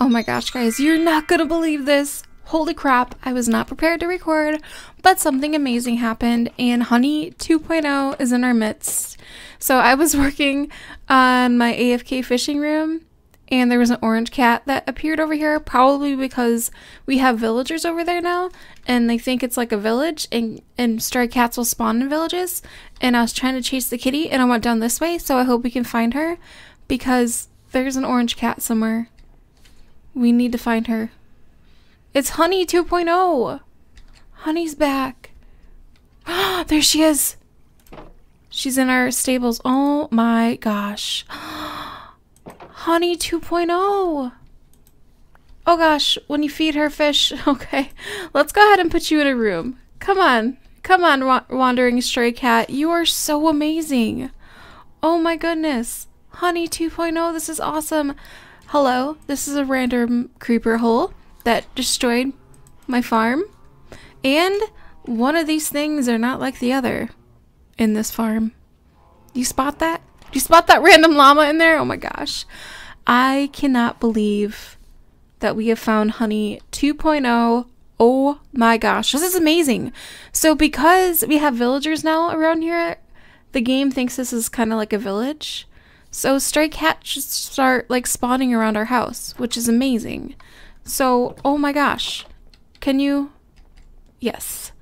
Oh my gosh, guys, you're not gonna believe this. Holy crap, I was not prepared to record, but something amazing happened, and Honey 2.0 is in our midst. So I was working on my AFK fishing room, and there was an orange cat that appeared over here, probably because we have villagers over there now, and they think it's like a village, and, and stray cats will spawn in villages. And I was trying to chase the kitty, and I went down this way, so I hope we can find her, because there's an orange cat somewhere. We need to find her. It's Honey 2.0. Honey's back. there she is. She's in our stables. Oh my gosh. Honey 2.0. Oh gosh, when you feed her fish. Okay, let's go ahead and put you in a room. Come on. Come on, wa wandering stray cat. You are so amazing. Oh my goodness. Honey 2.0, this is awesome. Hello, this is a random creeper hole that destroyed my farm. And one of these things are not like the other in this farm. You spot that? Do you spot that random llama in there? Oh my gosh. I cannot believe that we have found Honey 2.0. Oh my gosh, this is amazing. So because we have villagers now around here, the game thinks this is kind of like a village. So stray cats just start like spawning around our house, which is amazing. So, oh my gosh. Can you? Yes.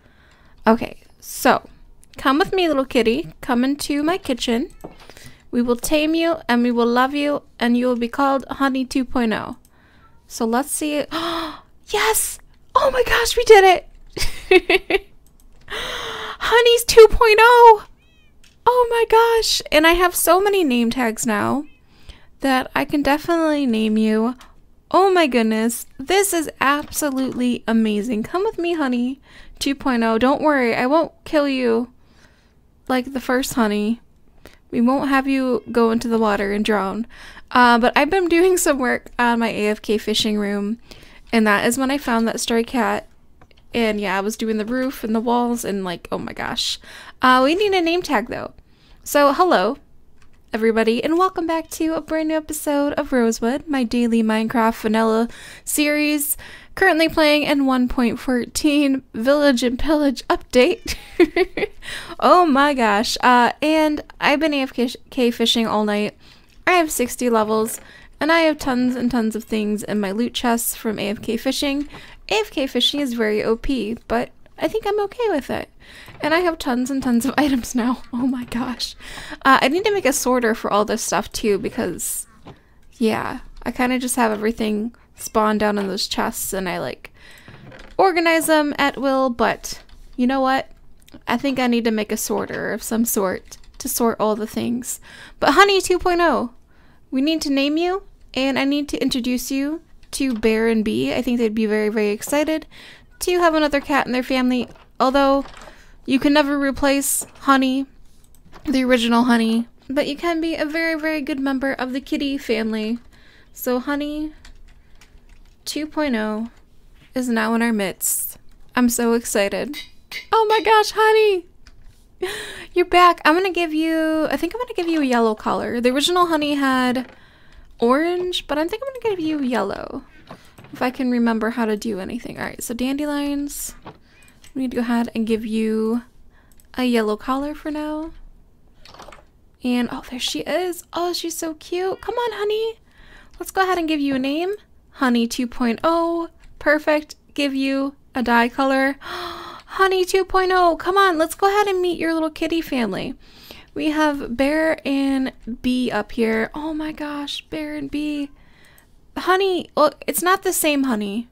Okay, so come with me, little kitty. Come into my kitchen. We will tame you and we will love you and you will be called Honey 2.0. So let's see yes! Oh my gosh, we did it! Honey's 2.0! Oh my gosh! And I have so many name tags now that I can definitely name you. Oh my goodness, this is absolutely amazing. Come with me, honey. 2.0. Don't worry, I won't kill you like the first honey. We won't have you go into the water and drown. Uh, but I've been doing some work on my AFK fishing room, and that is when I found that stray cat. And yeah, I was doing the roof and the walls, and like, oh my gosh. Uh, we need a name tag though. So, hello, everybody, and welcome back to a brand new episode of Rosewood, my daily Minecraft vanilla series. Currently playing in 1.14 Village and Pillage update. oh my gosh. Uh, and I've been AFK fishing all night. I have 60 levels, and I have tons and tons of things in my loot chests from AFK fishing. AFK fishing is very OP, but I think I'm okay with it. And I have tons and tons of items now. Oh my gosh. Uh, I need to make a sorter for all this stuff too because, yeah, I kind of just have everything spawn down in those chests and I like organize them at will, but you know what? I think I need to make a sorter of some sort to sort all the things. But Honey 2.0, we need to name you and I need to introduce you to Bear and Bee. I think they'd be very, very excited to have another cat in their family, although you can never replace Honey, the original Honey, but you can be a very, very good member of the kitty family. So Honey 2.0 is now in our midst. I'm so excited. Oh my gosh, honey! You're back. I'm gonna give you, I think I'm gonna give you a yellow collar. The original honey had orange, but I think I'm gonna give you yellow. If I can remember how to do anything. Alright, so dandelions. We need to go ahead and give you a yellow collar for now. And, oh, there she is. Oh, she's so cute. Come on, honey. Let's go ahead and give you a name. Honey 2.0. Perfect. Give you a dye color. Honey 2.0. Come on, let's go ahead and meet your little kitty family. We have Bear and Bee up here. Oh my gosh, Bear and Bee. Honey, well, it's not the same honey,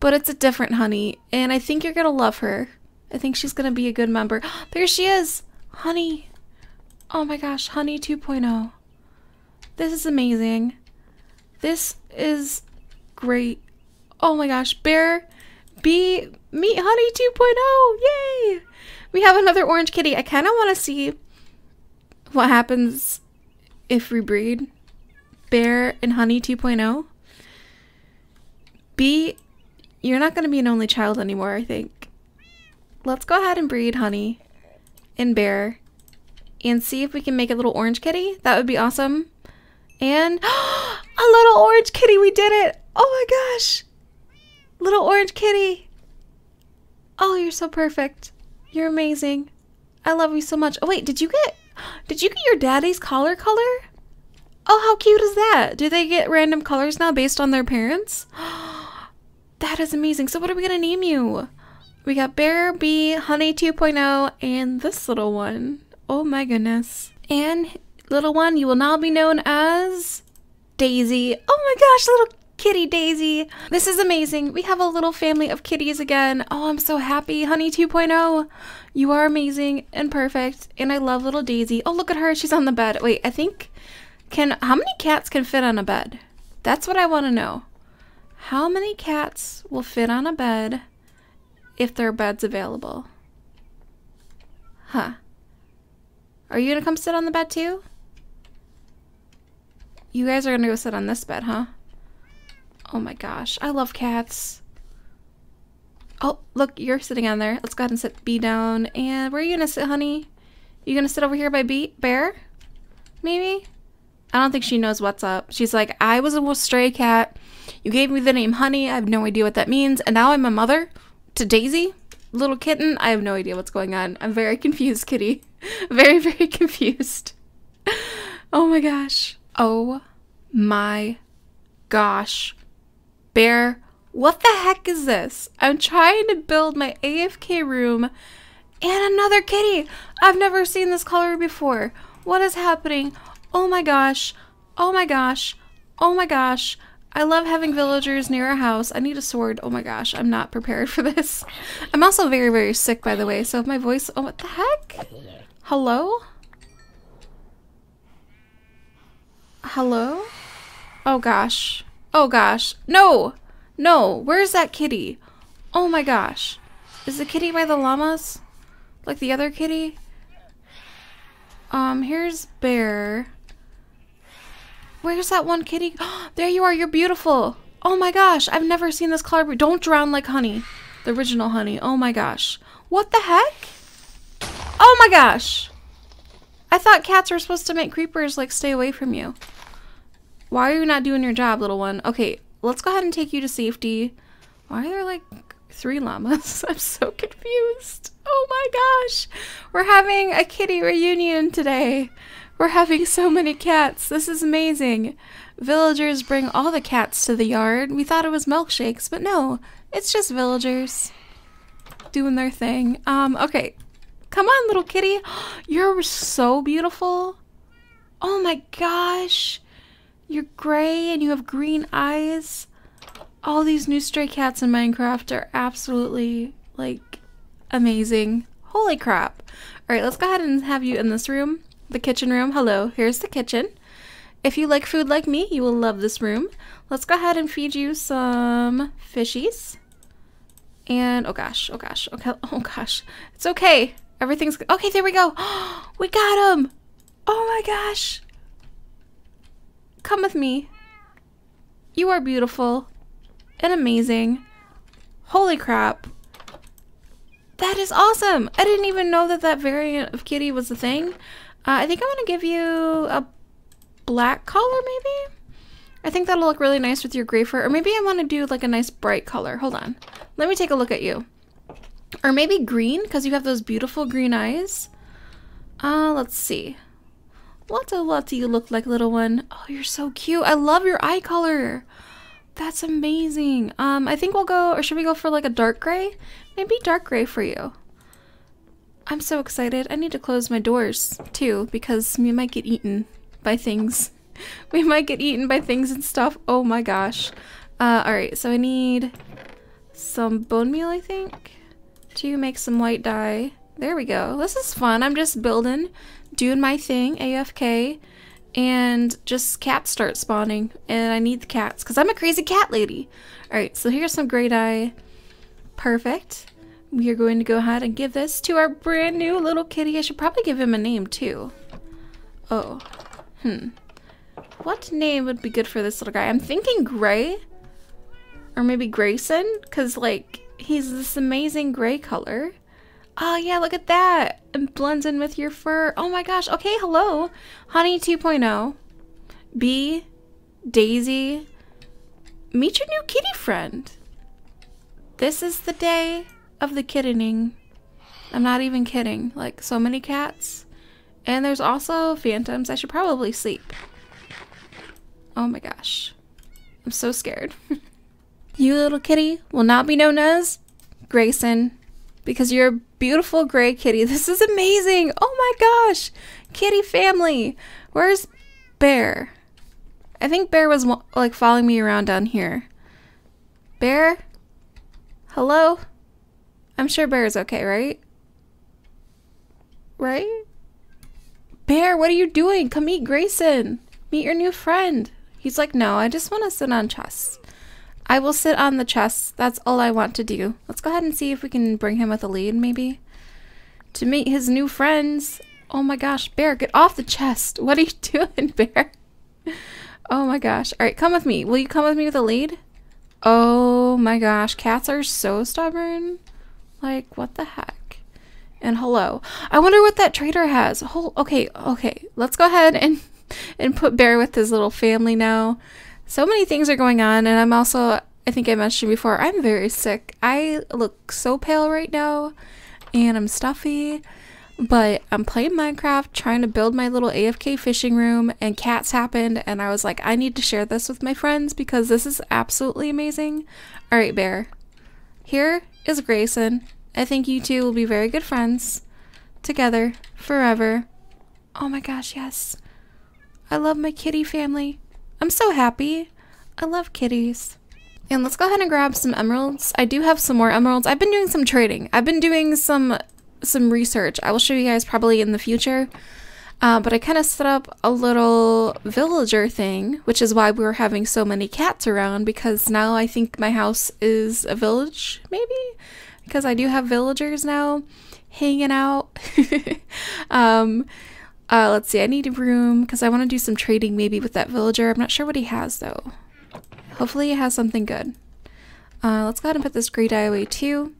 but it's a different honey, and I think you're gonna love her. I think she's gonna be a good member. There she is! Honey. Oh my gosh, Honey 2.0. This is amazing. This is great. Oh my gosh, Bear, Bee, Meet Honey 2.0! Yay! We have another orange kitty. I kind of want to see what happens if we breed Bear and Honey 2.0. Bee, you're not going to be an only child anymore, I think. Let's go ahead and breed Honey and Bear and see if we can make a little orange kitty. That would be awesome. And a little orange kitty. We did it. Oh my gosh. Little orange kitty. Oh, you're so perfect. You're amazing. I love you so much. Oh wait, did you get did you get your daddy's collar color? Oh, how cute is that? Do they get random colors now based on their parents? that is amazing. So what are we going to name you? We got Bear, Bee, Honey 2.0, and this little one. Oh my goodness. And little one, you will now be known as Daisy. Oh my gosh, little kitty Daisy. This is amazing. We have a little family of kitties again. Oh, I'm so happy. Honey 2.0. You are amazing and perfect. And I love little Daisy. Oh, look at her. She's on the bed. Wait, I think can how many cats can fit on a bed? That's what I want to know. How many cats will fit on a bed if there are beds available? Huh. Are you gonna come sit on the bed too? You guys are gonna go sit on this bed, huh? Oh my gosh, I love cats. Oh, look, you're sitting on there. Let's go ahead and sit Bee down. And where are you gonna sit, honey? You gonna sit over here by Bee Bear? Maybe? I don't think she knows what's up. She's like, I was a stray cat. You gave me the name Honey. I have no idea what that means. And now I'm a mother to Daisy, little kitten. I have no idea what's going on. I'm very confused, kitty. very, very confused. oh my gosh. Oh my gosh. Bear, what the heck is this? I'm trying to build my AFK room and another kitty. I've never seen this color before. What is happening? Oh my gosh. Oh my gosh. Oh my gosh. I love having villagers near our house. I need a sword. Oh my gosh, I'm not prepared for this. I'm also very, very sick, by the way, so if my voice- Oh, what the heck? Hello? Hello? Oh gosh. Oh gosh. No! No! Where's that kitty? Oh my gosh. Is the kitty by the llamas? Like the other kitty? Um, here's Bear. Where's that one kitty? there you are. You're beautiful. Oh my gosh. I've never seen this color. Don't drown like honey. The original honey. Oh my gosh. What the heck? Oh my gosh. I thought cats were supposed to make creepers like stay away from you. Why are you not doing your job, little one? Okay, let's go ahead and take you to safety. Why are there like three llamas? I'm so confused. Oh my gosh. We're having a kitty reunion today. We're having so many cats. This is amazing. Villagers bring all the cats to the yard. We thought it was milkshakes, but no, it's just villagers doing their thing. Um, okay. Come on, little kitty. You're so beautiful. Oh my gosh. You're gray and you have green eyes. All these new stray cats in Minecraft are absolutely, like, amazing. Holy crap. Alright, let's go ahead and have you in this room the kitchen room. Hello, here's the kitchen. If you like food like me, you will love this room. Let's go ahead and feed you some fishies. And, oh gosh, oh gosh, oh okay, oh gosh. It's okay. Everything's, okay, there we go. we got him. Oh my gosh. Come with me. You are beautiful and amazing. Holy crap. That is awesome. I didn't even know that that variant of kitty was a thing. Uh, I think I'm going to give you a black collar maybe? I think that'll look really nice with your gray fur. Or maybe I want to do like a nice bright color. Hold on. Let me take a look at you. Or maybe green, because you have those beautiful green eyes. Uh, let's see. What what do you look like, little one? Oh, you're so cute. I love your eye color. That's amazing. Um, I think we'll go, or should we go for like a dark gray? Maybe dark gray for you. I'm so excited. I need to close my doors too because we might get eaten by things. We might get eaten by things and stuff. Oh my gosh. Uh, Alright, so I need some bone meal, I think, to make some white dye. There we go. This is fun. I'm just building, doing my thing, AFK, and just cats start spawning. And I need the cats because I'm a crazy cat lady. Alright, so here's some gray dye. Perfect we are going to go ahead and give this to our brand new little kitty. I should probably give him a name too. Oh, hmm. What name would be good for this little guy? I'm thinking Gray. Or maybe Grayson, because like, he's this amazing gray color. Oh yeah, look at that. It blends in with your fur. Oh my gosh. Okay, hello. Honey 2.0. Bee, Daisy, meet your new kitty friend. This is the day of the kittening. I'm not even kidding. Like, so many cats. And there's also phantoms. I should probably sleep. Oh my gosh. I'm so scared. you little kitty will not be known as Grayson because you're beautiful gray kitty. This is amazing. Oh my gosh. Kitty family. Where's Bear? I think Bear was like following me around down here. Bear? Hello? I'm sure Bear is okay, right? Right? Bear, what are you doing? Come meet Grayson. Meet your new friend. He's like, no, I just want to sit on chess. I will sit on the chest. That's all I want to do. Let's go ahead and see if we can bring him with a lead, maybe. To meet his new friends. Oh my gosh, Bear, get off the chest. What are you doing, Bear? Oh my gosh. All right, come with me. Will you come with me with a lead? Oh my gosh, cats are so stubborn. Like, what the heck? And hello. I wonder what that trader has. Hold, okay, okay. Let's go ahead and and put Bear with his little family now so many things are going on, and I'm also, I think I mentioned before, I'm very sick. I look so pale right now, and I'm stuffy, but I'm playing Minecraft, trying to build my little AFK fishing room, and cats happened, and I was like, I need to share this with my friends because this is absolutely amazing. Alright, Bear. Here is Grayson. I think you two will be very good friends together forever. Oh my gosh, yes. I love my kitty family. I'm so happy. I love kitties. And let's go ahead and grab some emeralds. I do have some more emeralds. I've been doing some trading. I've been doing some some research. I will show you guys probably in the future. Uh, but I kind of set up a little villager thing, which is why we were having so many cats around because now I think my house is a village, maybe? Because I do have villagers now hanging out. um, uh, let's see, I need room because I want to do some trading maybe with that villager. I'm not sure what he has though. Hopefully he has something good. Uh, let's go ahead and put this gray dye away too.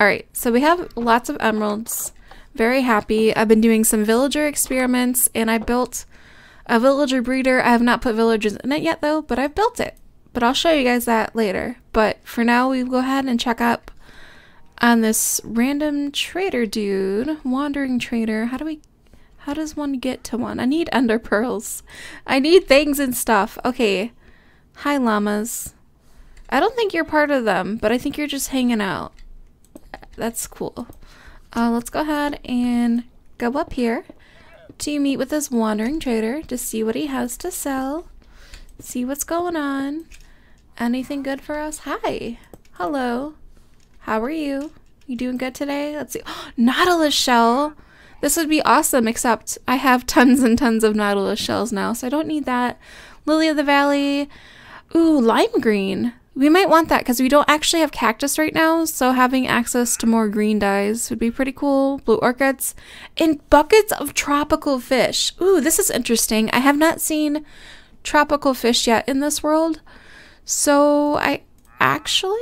Alright, so we have lots of emeralds. Very happy. I've been doing some villager experiments and I built a villager breeder. I have not put villagers in it yet though, but I've built it. But I'll show you guys that later. But for now, we will go ahead and check up on this random trader dude. Wandering trader. How do we how does one get to one? I need ender pearls. I need things and stuff. Okay. Hi, llamas. I don't think you're part of them, but I think you're just hanging out. That's cool. Uh, let's go ahead and go up here to meet with this wandering trader to see what he has to sell. See what's going on. Anything good for us? Hi. Hello. How are you? You doing good today? Let's see. Nautilus shell. This would be awesome, except I have tons and tons of Nautilus shells now, so I don't need that. Lily of the Valley. Ooh, lime green. We might want that because we don't actually have cactus right now, so having access to more green dyes would be pretty cool. Blue orchids. And buckets of tropical fish. Ooh, this is interesting. I have not seen tropical fish yet in this world, so I actually...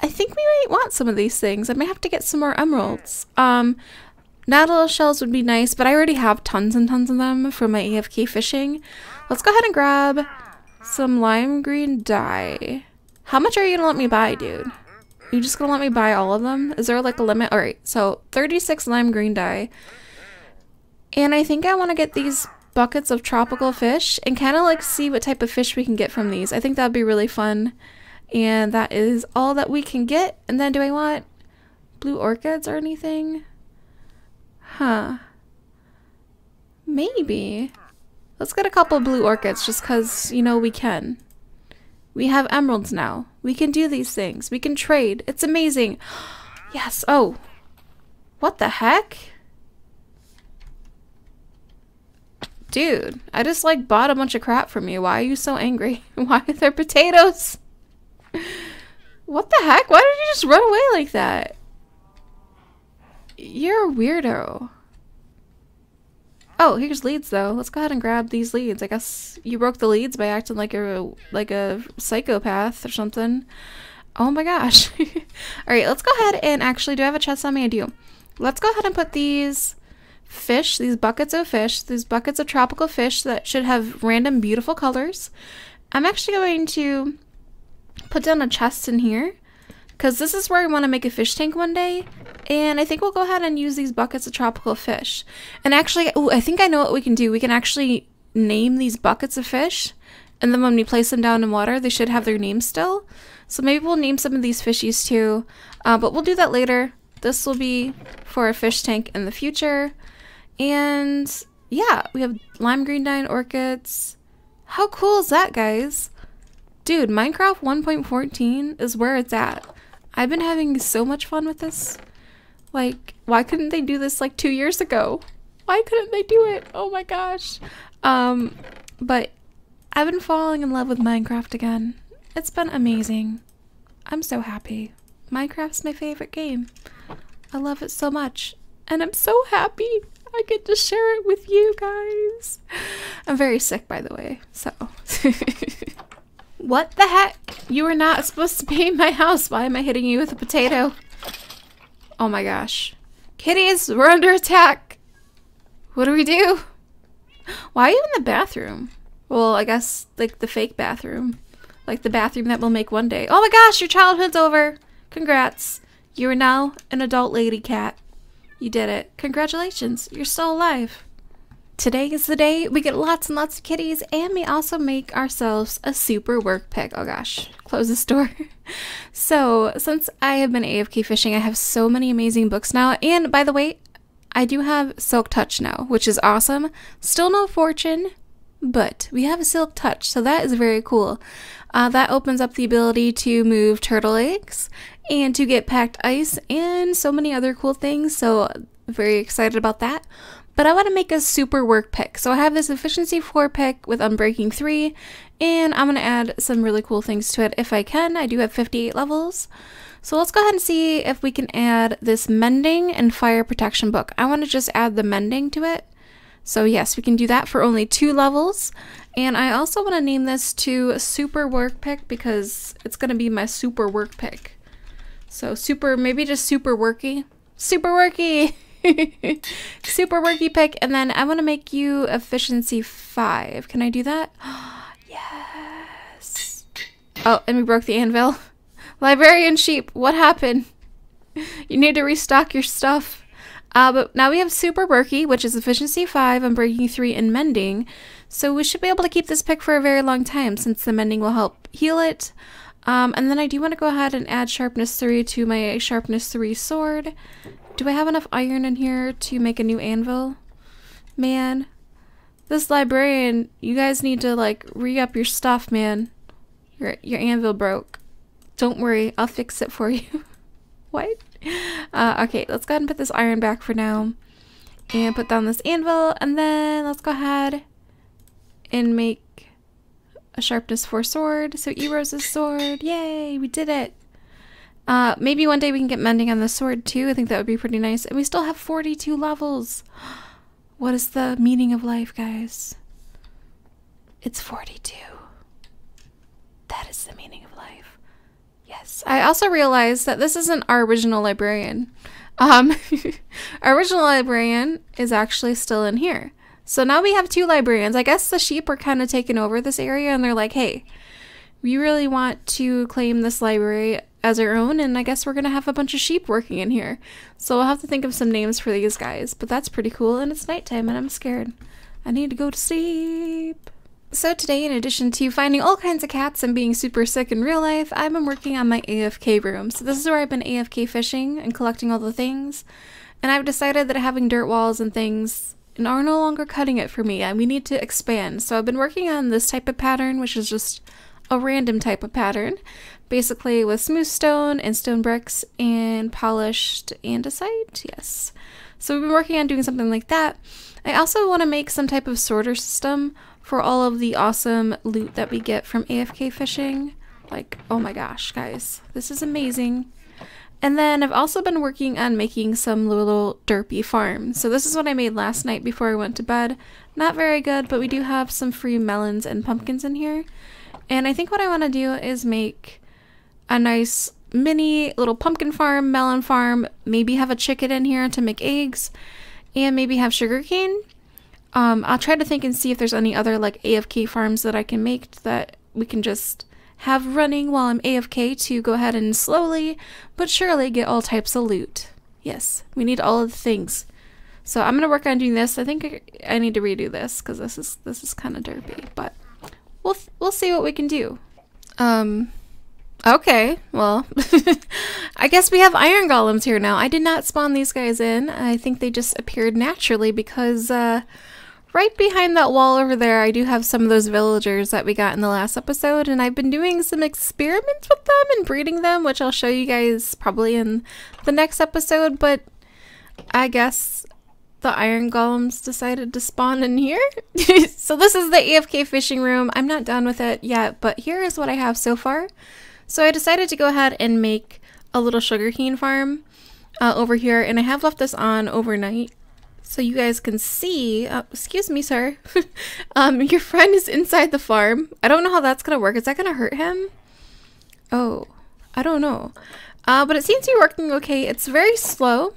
I think we might want some of these things. I may have to get some more emeralds. Um, Nautilus shells would be nice, but I already have tons and tons of them for my AFK fishing. Let's go ahead and grab some lime green dye. How much are you gonna let me buy, dude? You just gonna let me buy all of them? Is there like a limit? Alright, so 36 lime green dye. And I think I want to get these buckets of tropical fish and kind of like see what type of fish we can get from these. I think that'd be really fun. And that is all that we can get. And then do I want blue orchids or anything? Huh. Maybe. Let's get a couple blue orchids just because, you know, we can. We have emeralds now. We can do these things. We can trade. It's amazing. Yes. Oh. What the heck? Dude, I just like bought a bunch of crap from you. Why are you so angry? Why are there potatoes? What the heck? Why did you just run away like that? You're a weirdo. Oh, here's leads though. Let's go ahead and grab these leads. I guess you broke the leads by acting like a like a psychopath or something. Oh my gosh. Alright, let's go ahead and actually do I have a chest on me? I do. Let's go ahead and put these fish, these buckets of fish, these buckets of tropical fish that should have random beautiful colors. I'm actually going to put down a chest in here because this is where I want to make a fish tank one day. And I think we'll go ahead and use these buckets of tropical fish. And actually, ooh, I think I know what we can do. We can actually name these buckets of fish. And then when we place them down in water, they should have their names still. So maybe we'll name some of these fishies too. Uh, but we'll do that later. This will be for a fish tank in the future. And yeah, we have lime green dine orchids. How cool is that, guys? Dude, Minecraft 1.14 is where it's at. I've been having so much fun with this. Like, why couldn't they do this like two years ago? Why couldn't they do it? Oh my gosh. Um, but I've been falling in love with Minecraft again. It's been amazing. I'm so happy. Minecraft's my favorite game. I love it so much. And I'm so happy I get to share it with you guys. I'm very sick, by the way, so. what the heck? You were not supposed to be in my house. Why am I hitting you with a potato? Oh my gosh. Kitties, we're under attack. What do we do? Why are you in the bathroom? Well, I guess, like, the fake bathroom. Like the bathroom that we'll make one day. Oh my gosh, your childhood's over. Congrats. You are now an adult lady cat. You did it. Congratulations. You're still alive. Today is the day we get lots and lots of kitties and we also make ourselves a super work pick. Oh gosh, close this door. so since I have been AFK fishing, I have so many amazing books now. And by the way, I do have Silk Touch now, which is awesome. Still no fortune, but we have a Silk Touch, so that is very cool. Uh, that opens up the ability to move turtle eggs and to get packed ice and so many other cool things. So, very excited about that. But I want to make a super work pick. So I have this efficiency 4 pick with unbreaking 3, and I'm going to add some really cool things to it if I can. I do have 58 levels. So let's go ahead and see if we can add this mending and fire protection book. I want to just add the mending to it. So yes, we can do that for only two levels. And I also want to name this to Super Work Pick because it's going to be my Super Work Pick. So super, maybe just Super Worky. Super Worky! super Worky pick. And then I want to make you Efficiency 5. Can I do that? yes! Oh, and we broke the anvil. Librarian sheep, what happened? You need to restock your stuff. Uh, but now we have Super Worky, which is efficiency 5 unbreaking 3 and mending. So we should be able to keep this pick for a very long time since the mending will help heal it. Um, and then I do want to go ahead and add sharpness 3 to my sharpness 3 sword. Do I have enough iron in here to make a new anvil? Man, this librarian, you guys need to like re-up your stuff, man. Your, your anvil broke. Don't worry, I'll fix it for you. what? Uh, okay, let's go ahead and put this iron back for now. And put down this anvil, and then let's go ahead and make a sharpness 4 sword. So E-Rose's sword. Yay, we did it. Uh, maybe one day we can get mending on the sword too. I think that would be pretty nice. And we still have 42 levels. What is the meaning of life, guys? It's 42. That is the meaning of life. Yes. I also realized that this isn't our original librarian. Um, our original librarian is actually still in here. So now we have two librarians. I guess the sheep are kind of taking over this area and they're like, hey, we really want to claim this library as our own, and I guess we're gonna have a bunch of sheep working in here. So we'll have to think of some names for these guys, but that's pretty cool, and it's nighttime and I'm scared. I need to go to sleep. So today, in addition to finding all kinds of cats and being super sick in real life, I've been working on my AFK room. So this is where I've been AFK fishing and collecting all the things. And I've decided that having dirt walls and things are no longer cutting it for me and we need to expand. So I've been working on this type of pattern, which is just a random type of pattern, basically with smooth stone and stone bricks and polished andesite, yes. So we've been working on doing something like that. I also want to make some type of sorter system for all of the awesome loot that we get from AFK fishing. Like, oh my gosh, guys, this is amazing. And then I've also been working on making some little derpy farms. So this is what I made last night before I went to bed. Not very good, but we do have some free melons and pumpkins in here. And I think what I want to do is make a nice mini little pumpkin farm, melon farm, maybe have a chicken in here to make eggs, and maybe have sugarcane. Um, I'll try to think and see if there's any other like AFK farms that I can make that we can just have running while I'm AFK to go ahead and slowly but surely get all types of loot. Yes, we need all of the things. So I'm gonna work on doing this. I think I need to redo this because this is this is kind of derpy, but we'll we'll see what we can do. Um, okay, well, I guess we have iron golems here now. I did not spawn these guys in. I think they just appeared naturally because uh, right behind that wall over there, I do have some of those villagers that we got in the last episode, and I've been doing some experiments with them and breeding them, which I'll show you guys probably in the next episode, but I guess the iron golems decided to spawn in here. so this is the AFK fishing room. I'm not done with it yet, but here is what I have so far. So I decided to go ahead and make a little sugarcane farm uh, over here, and I have left this on overnight so you guys can see. Uh, excuse me, sir. um, your friend is inside the farm. I don't know how that's gonna work. Is that gonna hurt him? Oh, I don't know. Uh, but it seems to be working okay. It's very slow,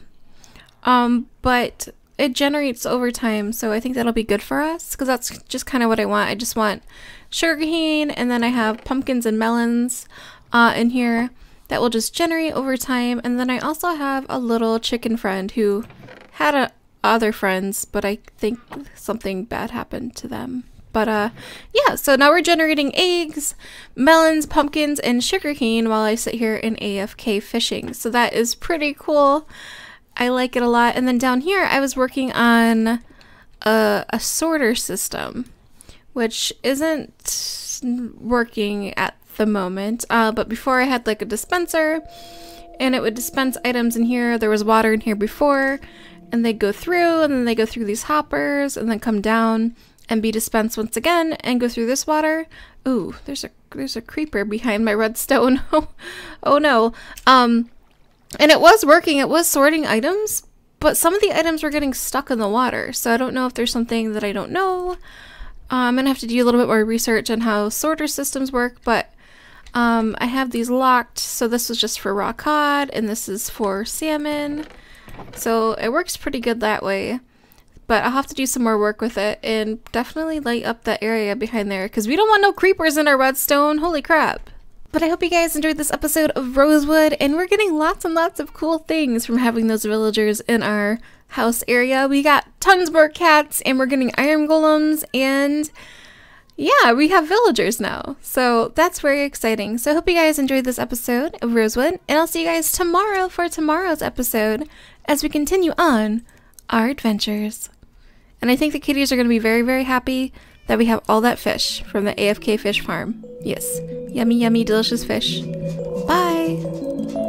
um, but it generates over time, so I think that'll be good for us because that's just kind of what I want. I just want sugarcane, and then I have pumpkins and melons uh, in here that will just generate over time. And then I also have a little chicken friend who had a other friends, but I think something bad happened to them. But uh, yeah, so now we're generating eggs, melons, pumpkins, and sugarcane while I sit here in AFK fishing. So that is pretty cool. I like it a lot. And then down here, I was working on a, a sorter system, which isn't working at the moment. Uh, but before I had like a dispenser and it would dispense items in here. There was water in here before and they go through and then they go through these hoppers and then come down and be dispensed once again and go through this water. Ooh, there's a there's a creeper behind my redstone. oh, oh no. Um and it was working. It was sorting items, but some of the items were getting stuck in the water. So I don't know if there's something that I don't know. Um, I'm gonna have to do a little bit more research on how sorter systems work, but um, I have these locked. So this was just for raw cod, and this is for salmon. So it works pretty good that way. But I'll have to do some more work with it and definitely light up that area behind there because we don't want no creepers in our redstone. Holy crap. But I hope you guys enjoyed this episode of Rosewood and we're getting lots and lots of cool things from having those villagers in our house area. We got tons more cats and we're getting iron golems and yeah, we have villagers now. So that's very exciting. So I hope you guys enjoyed this episode of Rosewood and I'll see you guys tomorrow for tomorrow's episode as we continue on our adventures. And I think the kitties are going to be very, very happy that we have all that fish from the AFK fish farm. Yes, yummy, yummy, delicious fish. Bye!